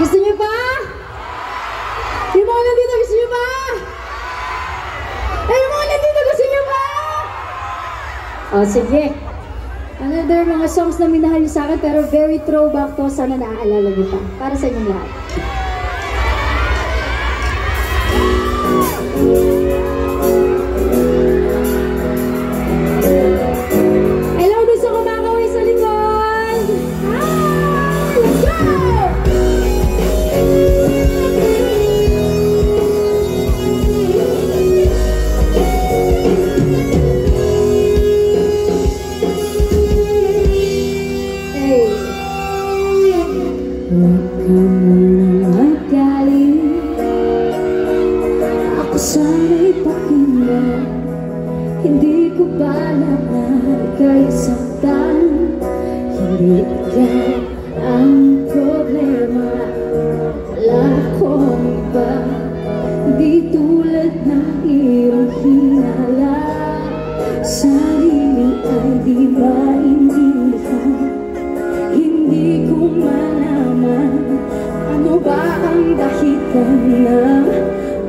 Gusto niyo pa? Yung mga nandito, gusto niyo pa? Eh, yung mga nandito, gusto niyo pa? Oh, sige. Another mga songs na minahal niyo sa akin, pero very throwback to. Sana naaalala niyo pa. Para sa inyong lahat. Huwag ka munang magaling Ako sana'y Hindi ko balak na ika'y saktan Hindi ang problema. Wala akong iba. Di tulad ng iyong hinala. Sarili ay di maintindihan ba ang dahilan ng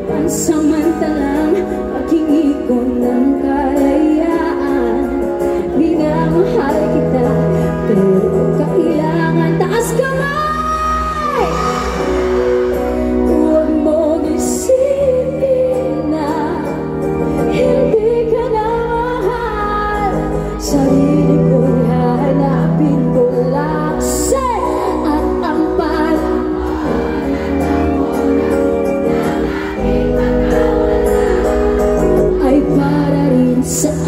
Pansamantalang paghingi ko ng kalayaan? Minamahal kita Pero kailangan taas kamay. Huwag mong na Hindi na mahal. Sarili para